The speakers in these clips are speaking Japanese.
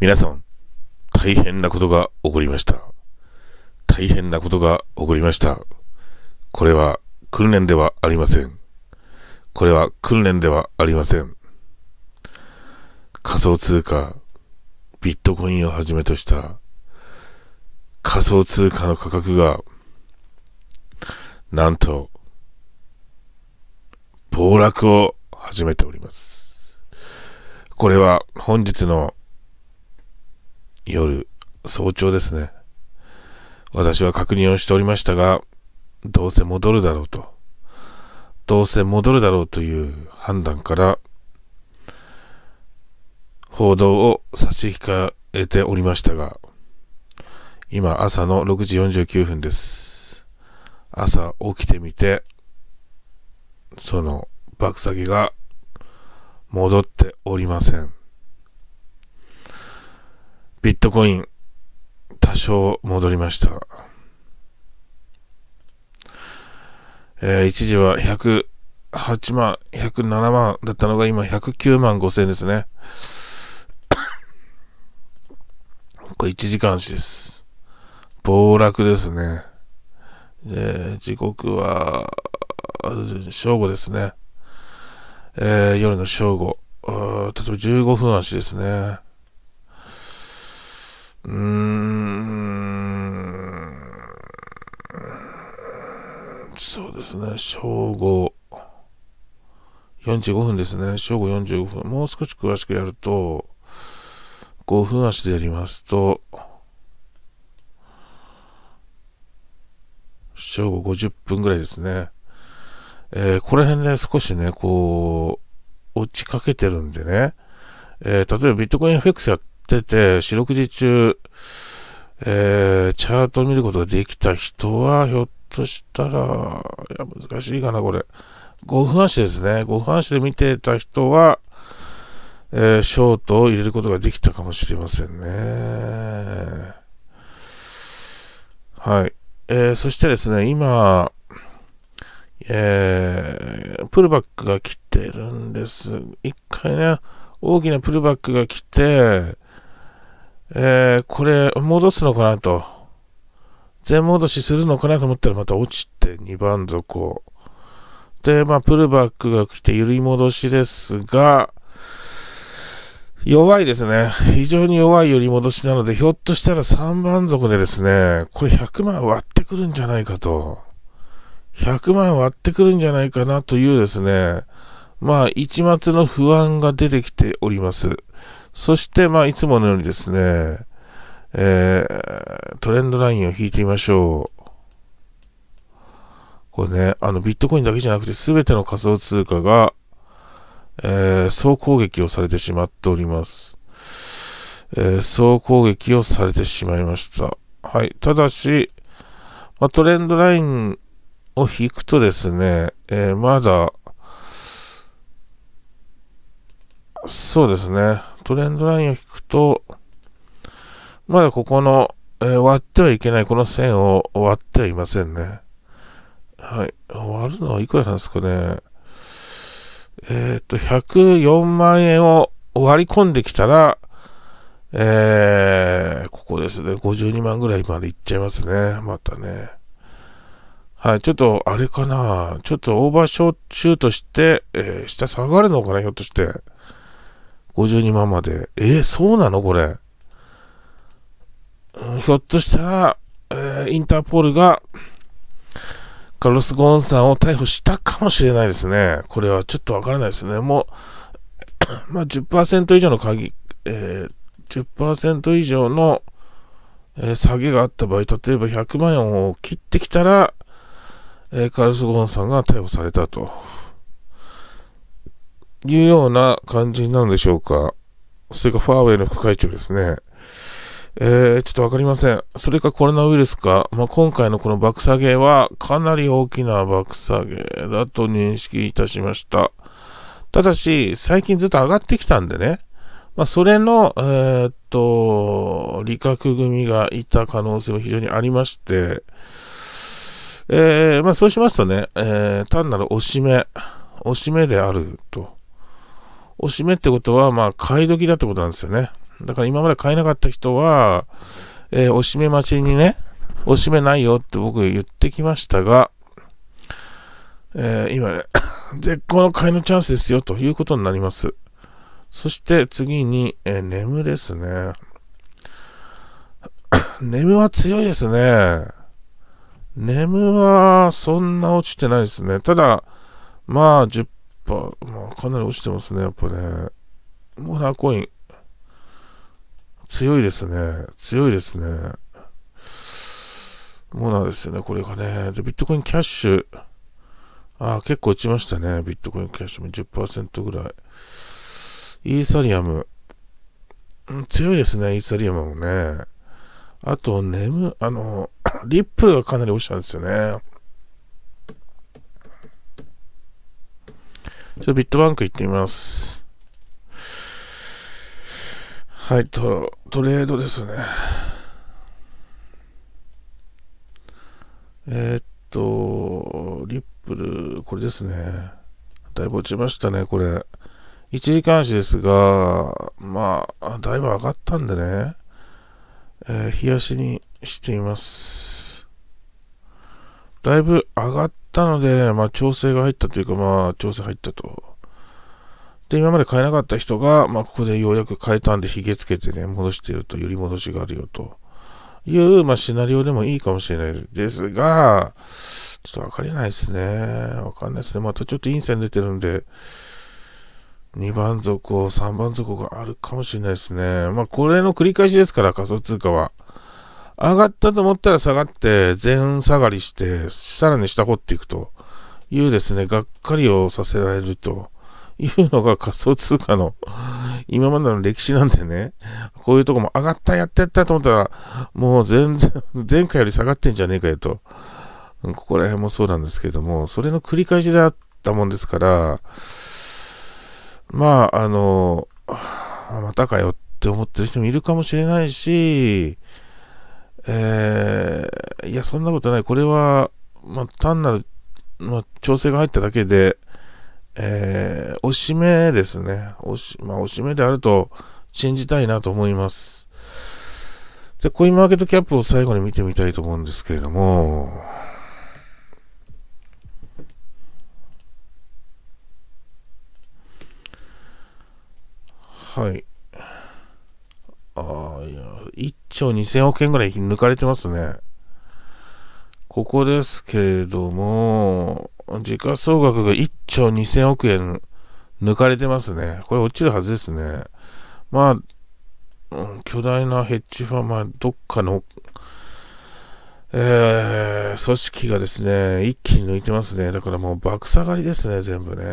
皆さん、大変なことが起こりました。大変なことが起こりました。これは訓練ではありません。これは訓練ではありません。仮想通貨、ビットコインをはじめとした仮想通貨の価格が、なんと、暴落を始めております。これは本日の夜、早朝ですね。私は確認をしておりましたが、どうせ戻るだろうと。どうせ戻るだろうという判断から、報道を差し控えておりましたが、今朝の6時49分です。朝起きてみて、その爆下げが戻っておりません。ビットコイン、多少戻りました。えー一時は108万、107万だったのが今109万5千円ですね。これ1時間足です。暴落ですね。えー時刻は、正午ですね。えー夜の正午。例えば15分足ですね。うーん。そうですね。正午。45分ですね。正午45分。もう少し詳しくやると、5分足でやりますと、正午50分ぐらいですね。えーこの辺で少しね、こう、落ちかけてるんでね、えー例えばビットコイン FX やってて、四六時中、えーチャートを見ることができた人は、ひょっとしたら、いや、難しいかな、これ。5分足ですね。5分足で見てた人は、えーショートを入れることができたかもしれませんね。はい。えーそしてですね、今、えープルバックが来てるんです。一回ね、大きなプルバックが来て、えーこれ、戻すのかなと。全戻しするのかなと思ったらまた落ちて2番底。で、まあ、プルバックが来て揺り戻しですが、弱いですね。非常に弱い揺り戻しなので、ひょっとしたら3番底でですね、これ100万割ってくるんじゃないかと。100万割ってくるんじゃないかなというですね、まあ、一末の不安が出てきております。そして、まあ、いつものようにですね、えートレンドラインを引いてみましょう。これね、あの、ビットコインだけじゃなくて、すべての仮想通貨が、えー総攻撃をされてしまっております。えー総攻撃をされてしまいました。はい。ただし、まあ、トレンドラインを引くとですね、えーまだ、そうですね、トレンドラインを引くと、まだここの、えー割ってはいけないこの線を割ってはいませんね。はい。割るのはいくらなんですかね。えっ、と、104万円を割り込んできたら、えー、ここですね、52万ぐらいまでいっちゃいますね、またね。はい、ちょっと、あれかな、ちょっとオーバーショートして、えー下下がるのかな、ひょっとして。52万まで。えーそうなの？これ。ひょっとしたら、えーインターポールが、カルロス・ゴーンさんを逮捕したかもしれないですね。これはちょっとわからないですね。もう、まあ10%以上の鍵、えー10%以上の、えー下げがあった場合、例えば100万円を切ってきたら、えーカルロス・ゴーンさんが逮捕されたというような感じなんでしょうか。それかファーウェイの副会長ですね。えー、ちょっとわかりません。それかコロナウイルスか、まあ、今回のこの爆下げはかなり大きな爆下げだと認識いたしました。ただし、最近ずっと上がってきたんでね、まあ、それの、えーっと、利確組がいた可能性も非常にありまして、えーまあ、そうしますとね、えー単なる押し目、押し目であると。押し目ってことは、まあ、買い時だってことなんですよね。だから今まで買えなかった人は、えー、おしめ待ちにね、おしめないよって僕言ってきましたが、えー、今ね、絶好の買いのチャンスですよということになります。そして次に、えー、眠ですね。眠は強いですね。眠はそんな落ちてないですね。ただ、まあ10、まあ、かなり落ちてますね、やっぱね。モナコイン。強いですね。強いですね。モナですよね、これがね。で、ビットコインキャッシュ。ああ、結構落ちましたね。ビットコインキャッシュも10%ぐらい。イーサリアム。強いですね、イーサリアムもね。あと、眠、あの、リップがかなり落ちたんですよね。じゃビットバンク行ってみます。はい、トトレードですね。えー、っと、リップル、これですね。だいぶ落ちましたね、これ。1時間足ですが、まあ、だいぶ上がったんでね。えー、冷やしにしています。だいぶ上がったたので、まあ、調整が入ったというか、まあ、調整入ったと。で、今まで買えなかった人が、まあ、ここでようやく買えたんで、ひげつけてね、戻していると、より戻しがあるよという、まあ、シナリオでもいいかもしれないですが、ちょっとわかりないですね。わかんないですね。またちょっと陰線出てるんで、2番底、3番底があるかもしれないですね。まあ、これの繰り返しですから、仮想通貨は。上がったと思ったら下がって、全下がりして、さらに下掘っていくというですね、がっかりをさせられるというのが仮想通貨の今までの歴史なんでね、こういうとこも上がった、やったやったと思ったら、もう全然、前回より下がってんじゃねえかよと。ここら辺もそうなんですけども、それの繰り返しであったもんですから、まあ、あの、またかよって思ってる人もいるかもしれないし、えー、いや、そんなことない。これは、まあ、単なる、まあ、調整が入っただけで、えー、おしめですね。おし、まあ、おしめであると信じたいなと思います。で、コインマーケットキャップを最後に見てみたいと思うんですけれども、はい。ああ、いや、1兆2000億円ぐらい抜かれてますね。ここですけれども、時価総額が1兆2000億円抜かれてますね。これ落ちるはずですね。まあ、巨大なヘッジファン、まあ、どっかの、えー、組織がですね、一気に抜いてますね。だからもう爆下がりですね、全部ね。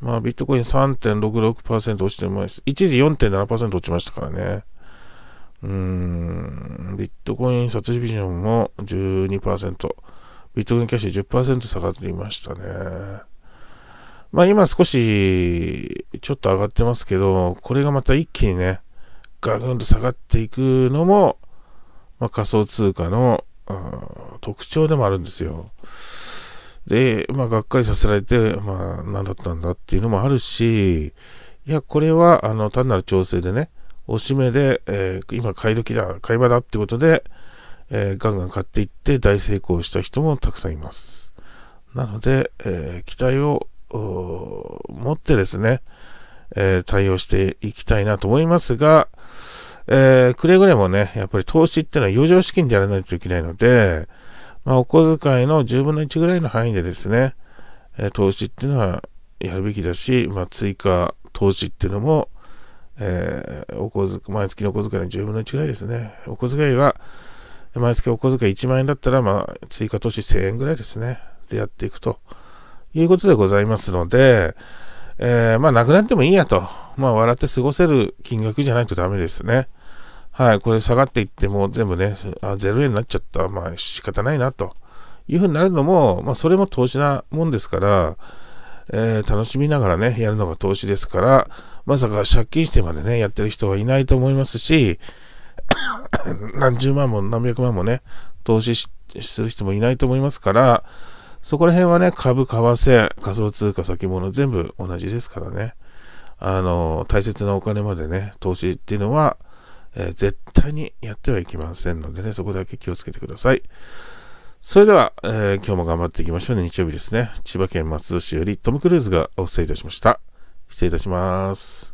まあ、ビットコイン3.66%落ちてます。一時4.7%落ちましたからね。うん、ビットコインサツビジョンも12%、ビットコインキャッシュ10%下がっていましたね。まあ今少しちょっと上がってますけど、これがまた一気にね、ガクンと下がっていくのも、まあ、仮想通貨の、特徴でもあるんですよ。で、まあ、がっかりさせられて、まあ、何だったんだっていうのもあるし、いや、これは、あの、単なる調整でね、おしめで、えー、今買い時だ、買い場だってことで、えー、ガンガン買っていって大成功した人もたくさんいます。なので、えー、期待を持ってですね、え対応していきたいなと思いますが、えくれぐれもね、やっぱり投資っていうのは余剰資金でやらないといけないので、まあ、お小遣いの10分の1ぐらいの範囲でですね、え、投資っていうのはやるべきだし、まあ、追加投資っていうのも、えー、お小遣い、毎月のお小遣いの10分の1ぐらいですね。お小遣いが、毎月お小遣い1万円だったら、まあ、追加投資1000円ぐらいですね。でやっていくということでございますので、えー、まあ、なくなってもいいやと。まあ、笑って過ごせる金額じゃないとダメですね。はい、これ下がっていっても全部ね、あ、0円になっちゃった。まあ仕方ないな、というふうになるのも、まあそれも投資なもんですから、えー、楽しみながらね、やるのが投資ですから、まさか借金してまでね、やってる人はいないと思いますし、何十万も何百万もね、投資する人もいないと思いますから、そこら辺はね、株、為替、仮想通貨、先物全部同じですからね。あの、大切なお金までね、投資っていうのは、えー、絶対にやってはいけませんのでね、そこだけ気をつけてください。それでは、えー、今日も頑張っていきましょうね。日曜日ですね。千葉県松戸市よりトム・クルーズがお伝えいたしました。失礼いたします。